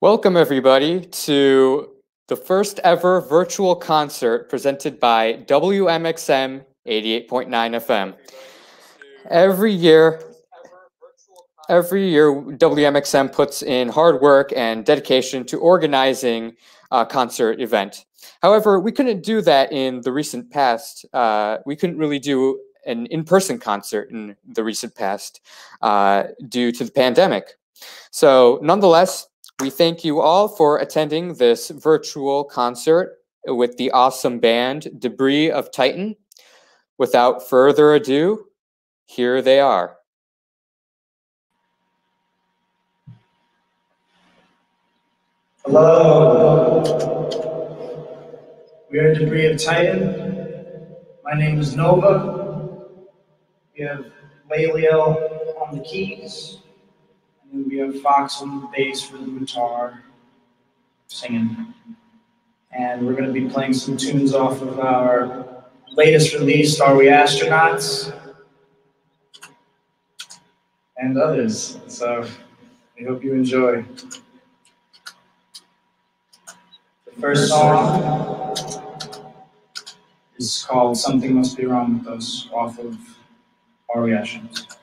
Welcome, everybody, to the first ever virtual concert presented by WMXM 88.9 FM. Every year, every year, WMXM puts in hard work and dedication to organizing a concert event. However, we couldn't do that in the recent past. Uh, we couldn't really do an in-person concert in the recent past uh, due to the pandemic. So nonetheless, we thank you all for attending this virtual concert with the awesome band Debris of Titan. Without further ado, here they are. Hello. We are Debris of Titan. My name is Nova. We have Laliel on the keys. And we have Fox on the bass, for the guitar, singing. And we're going to be playing some tunes off of our latest release, Are We Astronauts? And others. So we hope you enjoy. The first song is called Something Must Be Wrong With Us off of Are We Astronauts?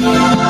It's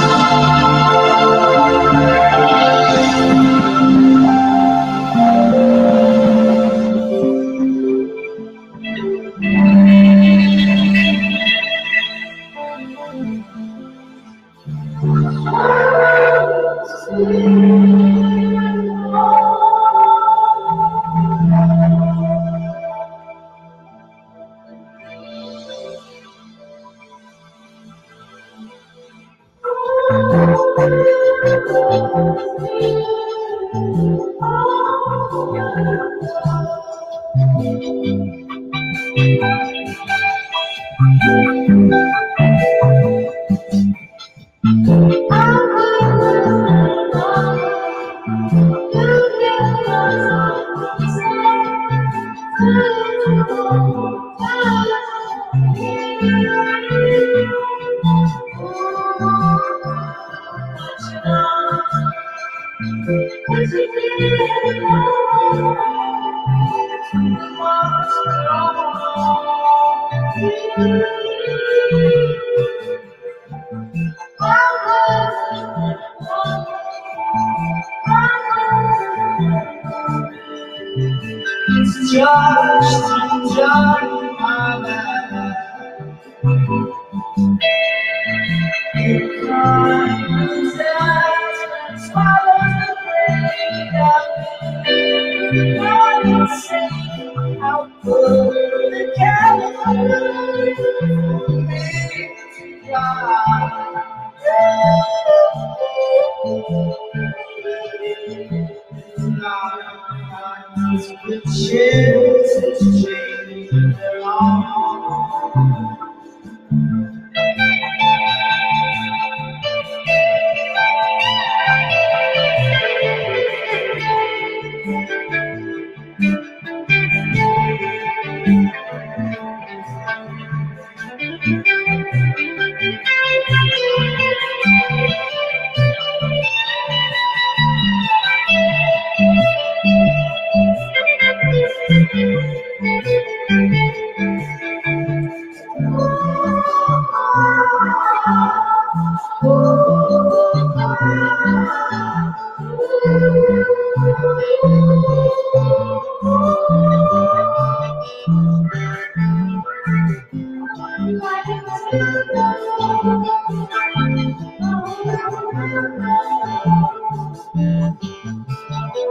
how good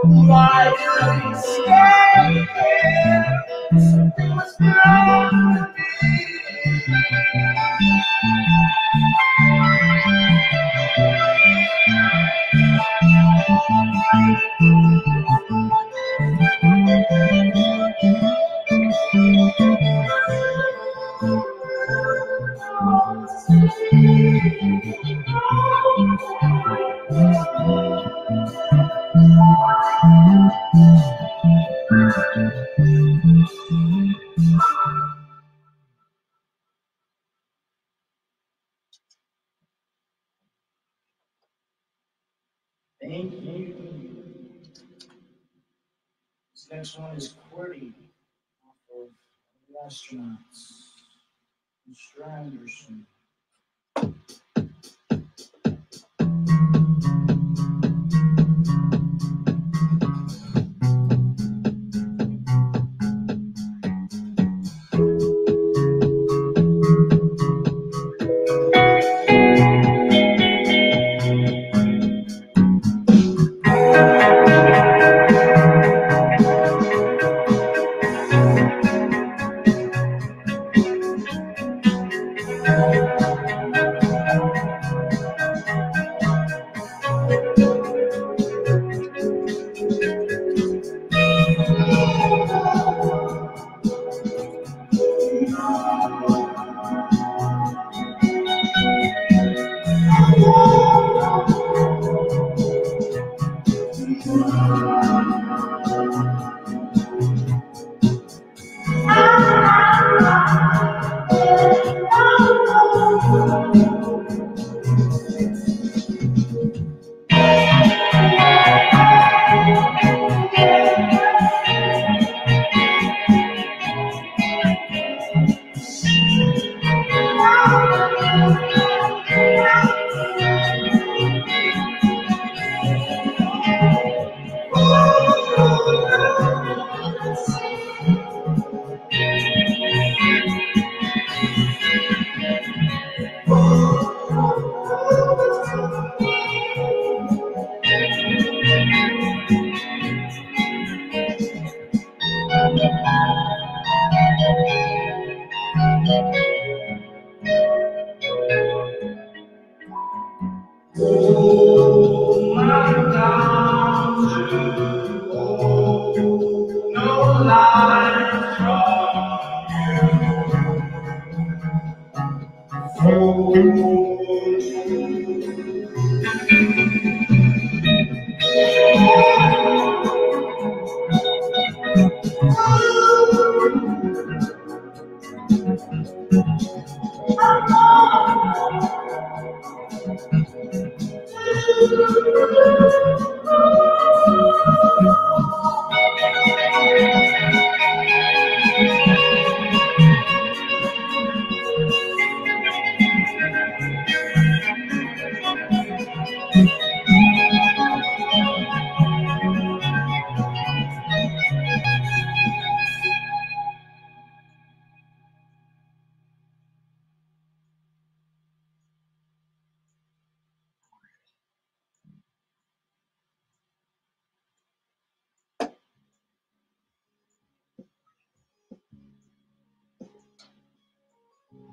Why do you stay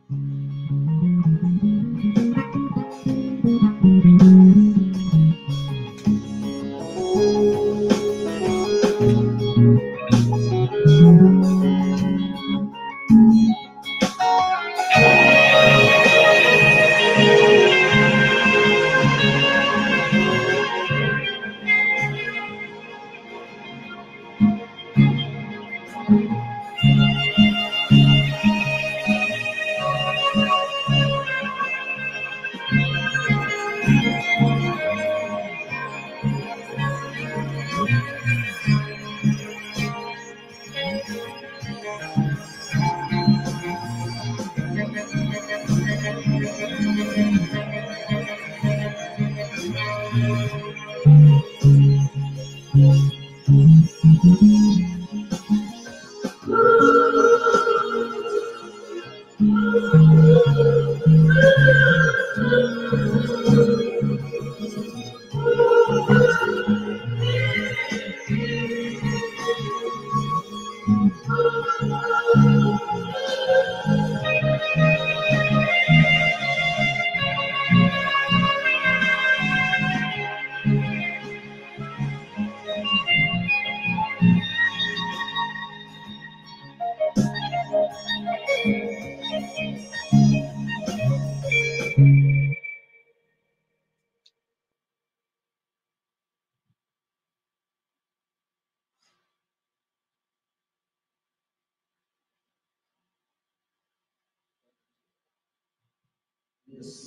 This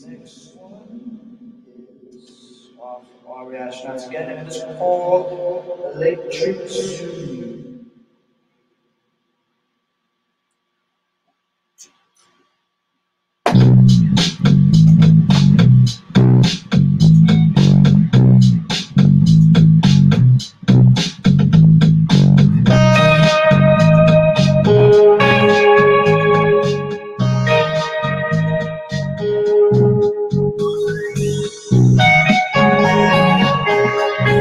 next one is of our astronauts again, and it's called Electric Zoo.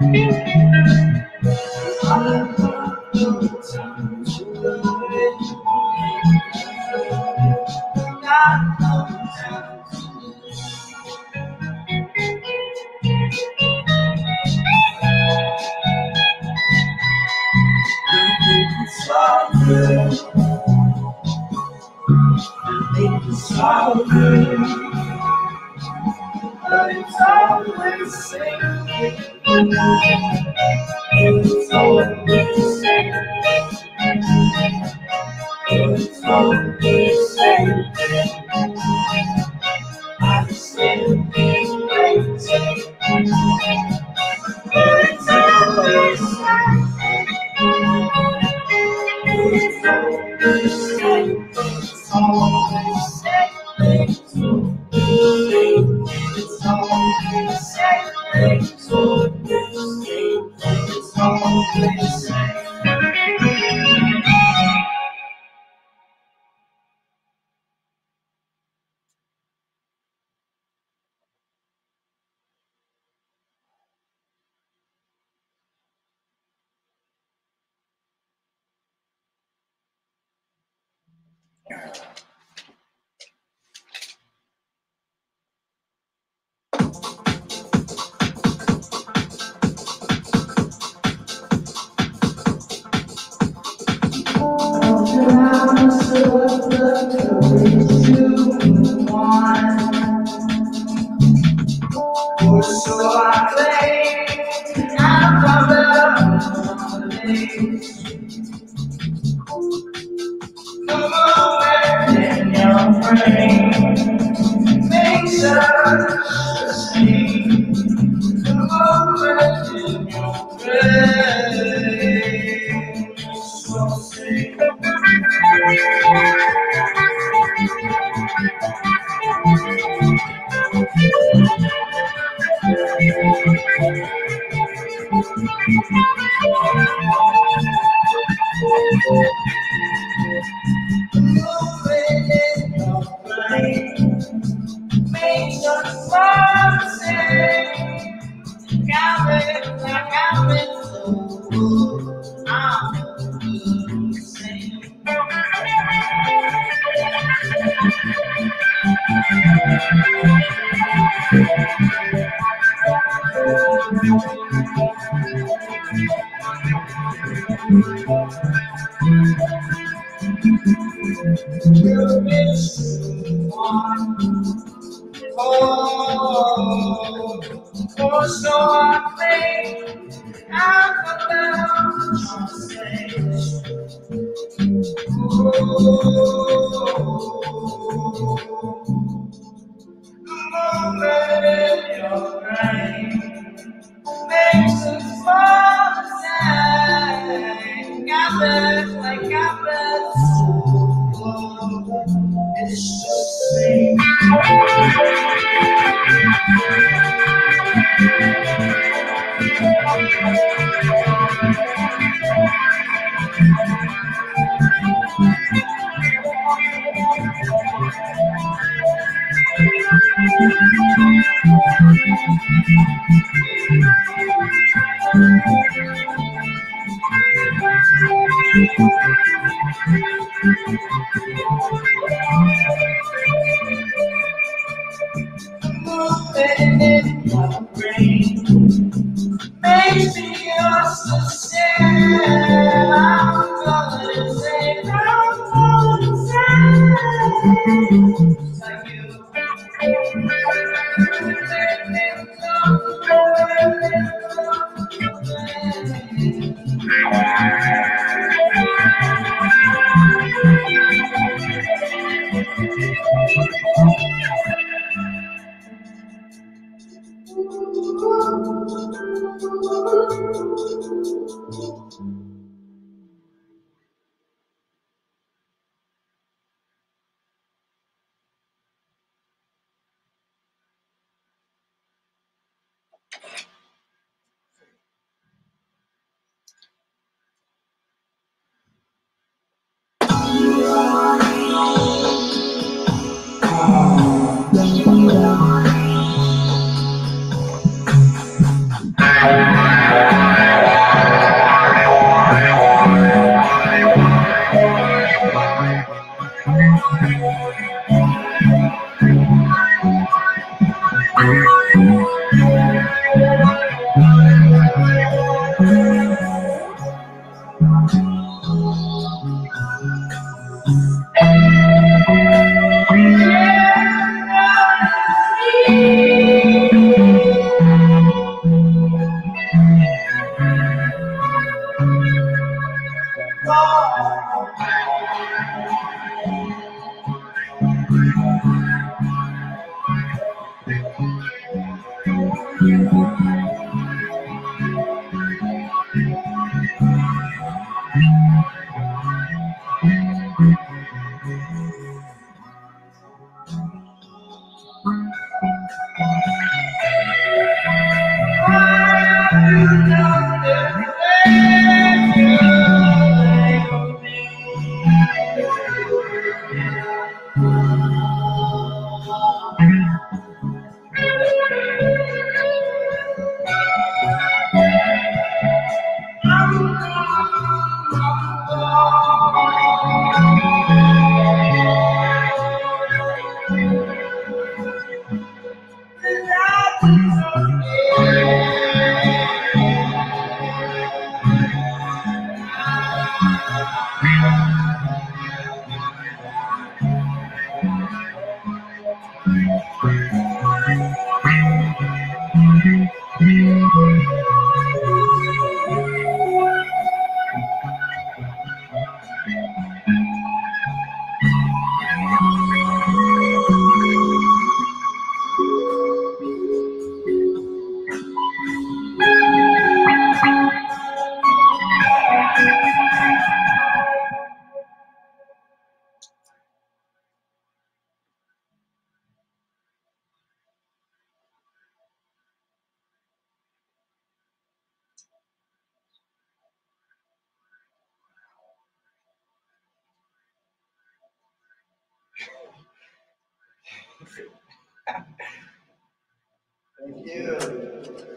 Música Yeah.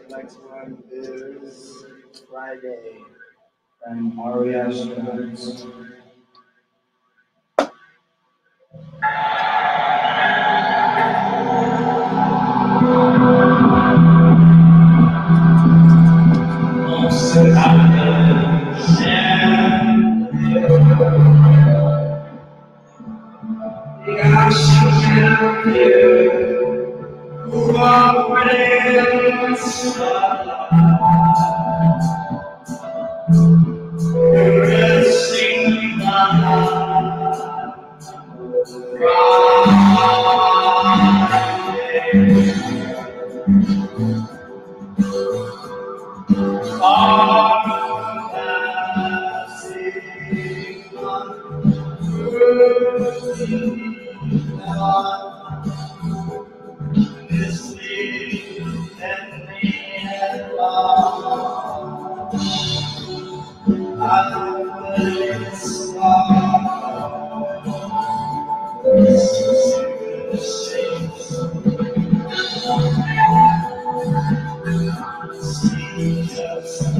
Next one is Friday from Aria Jones. Jesus.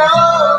Yeah.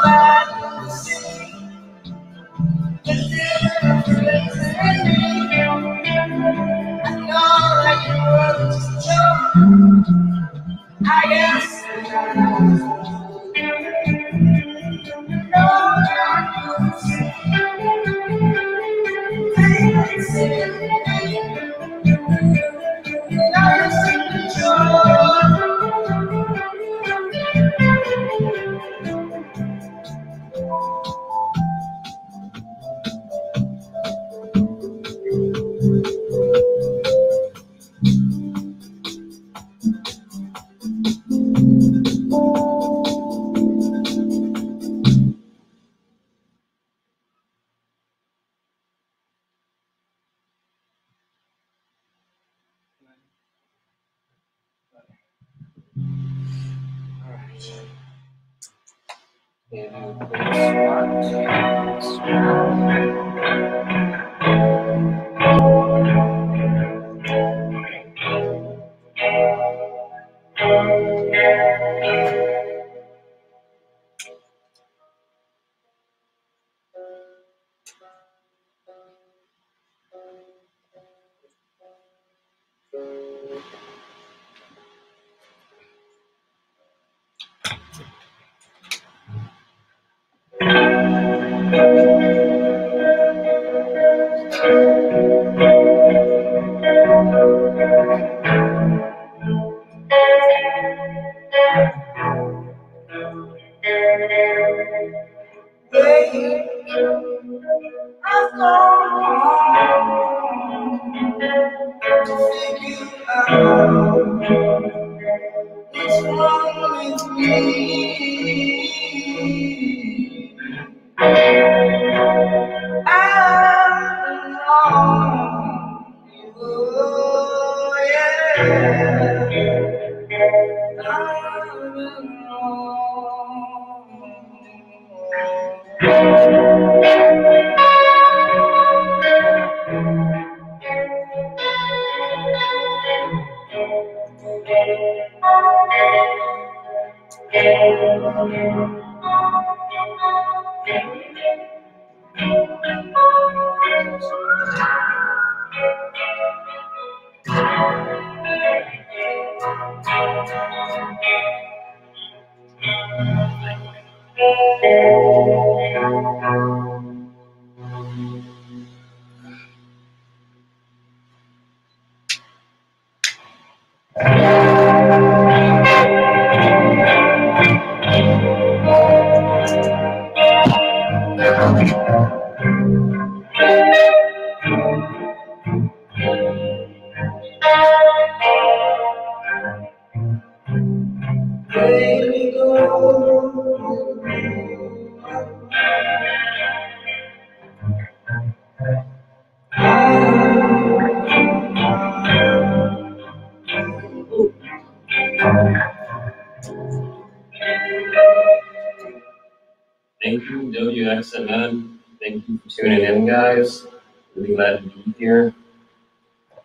Here.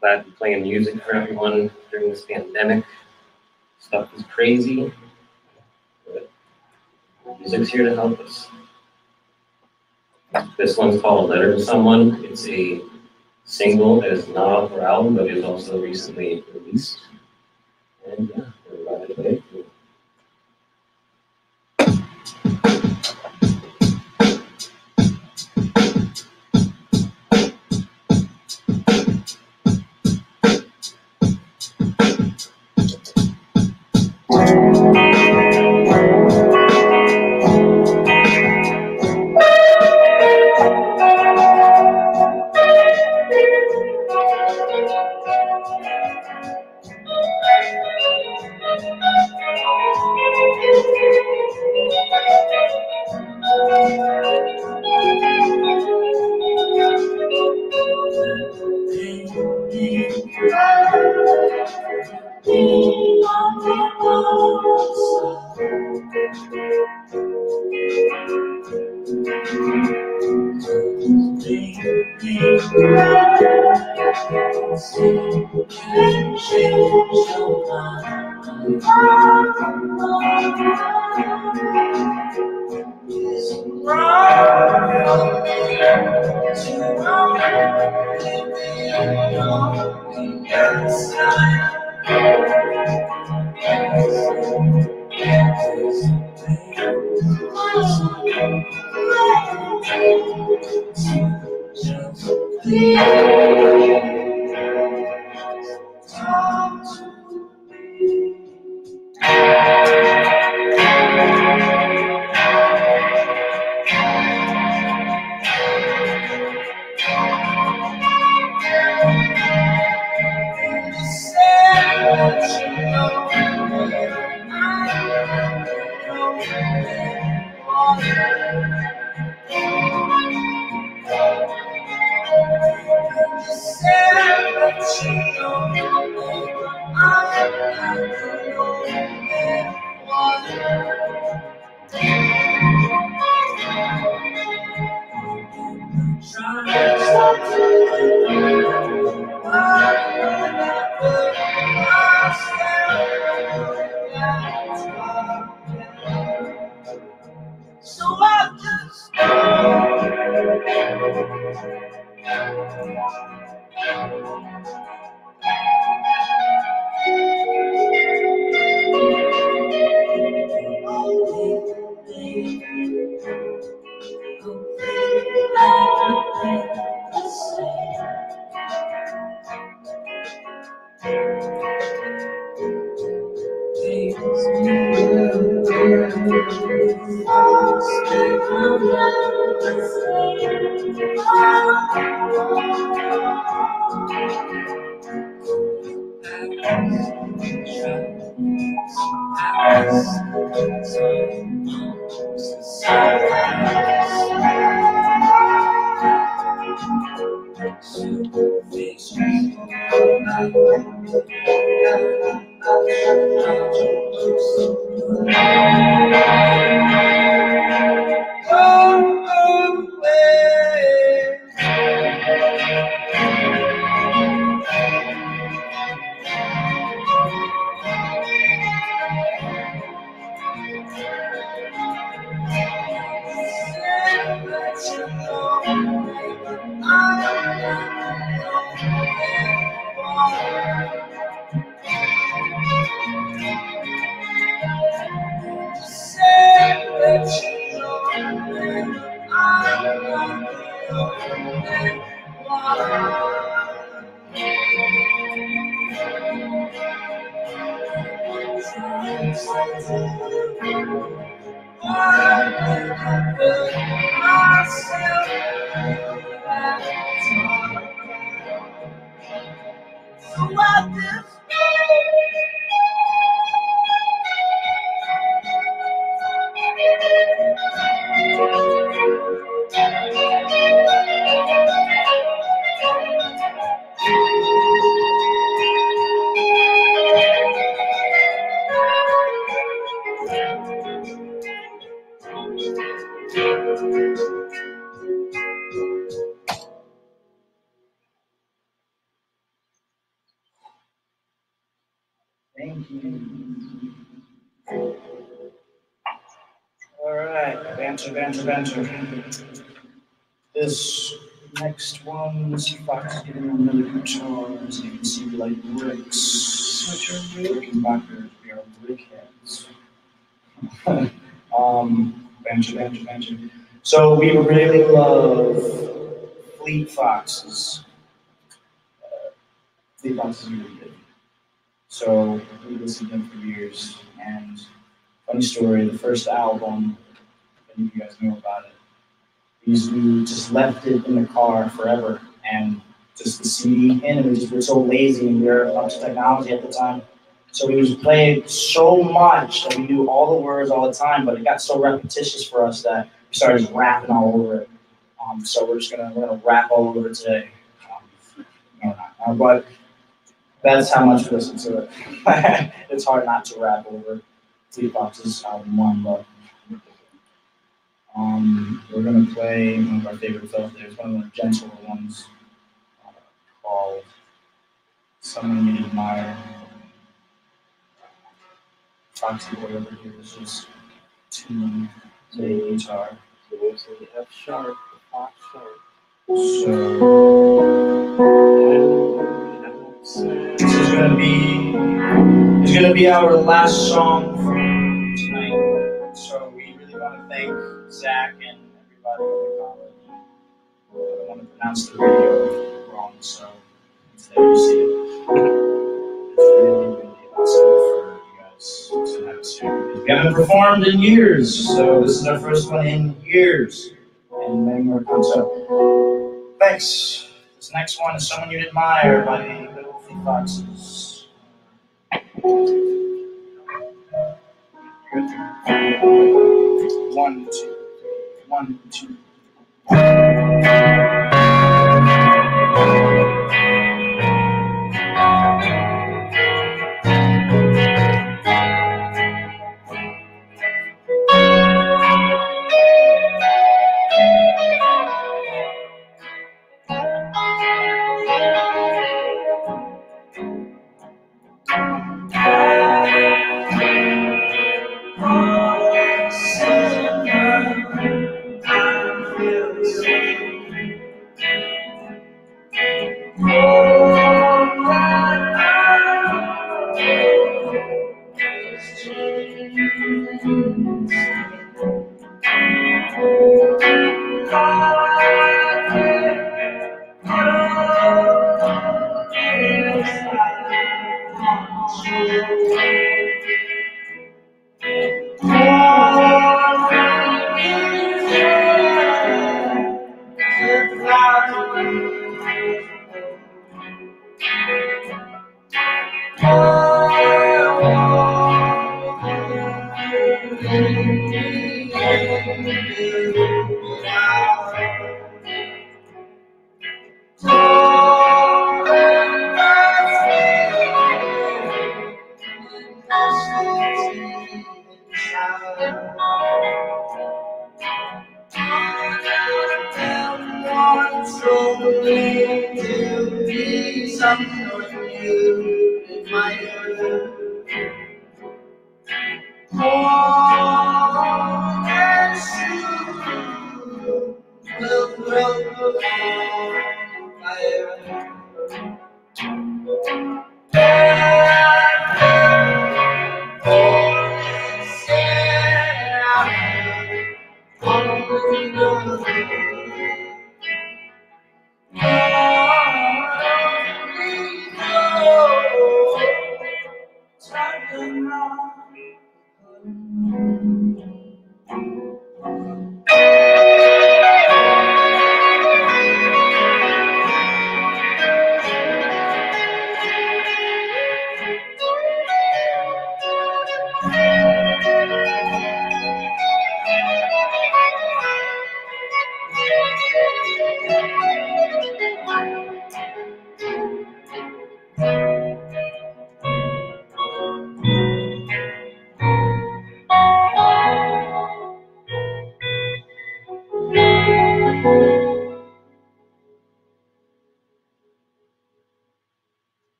Glad to be playing music for everyone during this pandemic. Stuff is crazy, but music's here to help us. This one's called A Letter to Someone. It's a single that is not off our album, but is also recently released. And yeah, we're glad to play it. for So I just Thank you. you know. Banter, banter, banter. This next one is Fox getting another guitar, as you can see, like bricks. Looking backwards, we are brickheads. um, banter, banter, banter. So we really love Fleet Foxes. Uh, Fleet Foxes are really good. So we listened to them for years. And funny story, the first album, if any of you guys know about it, we we just left it in the car forever and just the CD in, and we were so lazy and we were up to technology at the time. So we would play it so much that we knew all the words all the time, but it got so repetitious for us that we started rapping all over it. Um, so we're just gonna we're gonna rap all over it today. Um, no, but that's how much we listen to it. it's hard not to rap over Fleet Foxes album one, but um, we're gonna play one of our favorite films. There's one of the gentler ones uh, called "Someone You Admire." Foxy over here is just tuning the guitar. F sharp, F sharp. So this is gonna be is gonna be our last song for tonight. So we really want to thank Zach and everybody in the college. I don't want to pronounce the radio wrong, so today you see it. It's really, really awesome for you guys to have us here. We haven't performed in years, so this is our first one in years, and many more come. So thanks. This next one is Someone You'd Admire by the Fleet Foxes. One, two, one, two.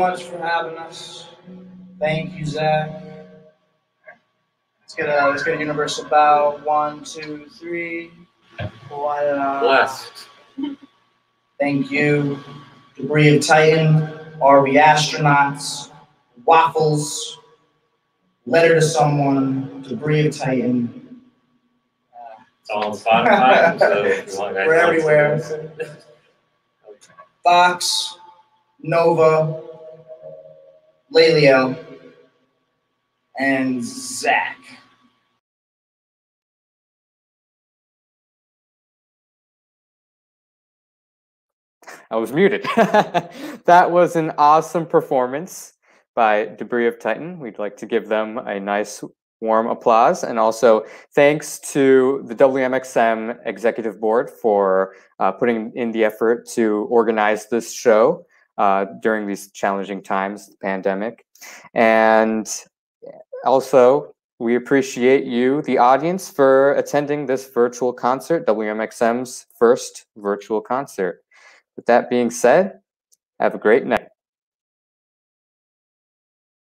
Much for having us. Thank you, Zach. Let's get a let's get a universal bow. One, two, three. Voila. Blessed. Thank you, Debris of Titan, Are We Astronauts, Waffles, Letter to Someone, Debris of Titan. Uh, It's all on Spotify, so if you want guys. We're everywhere. listen to it. Fox, Nova, Laleo, and Zach. I was muted. that was an awesome performance by Debris of Titan. We'd like to give them a nice warm applause. And also thanks to the WMXM Executive Board for uh, putting in the effort to organize this show uh, during these challenging times, the pandemic. And also, we appreciate you, the audience, for attending this virtual concert, WMXM's first virtual concert. With that being said, have a great night.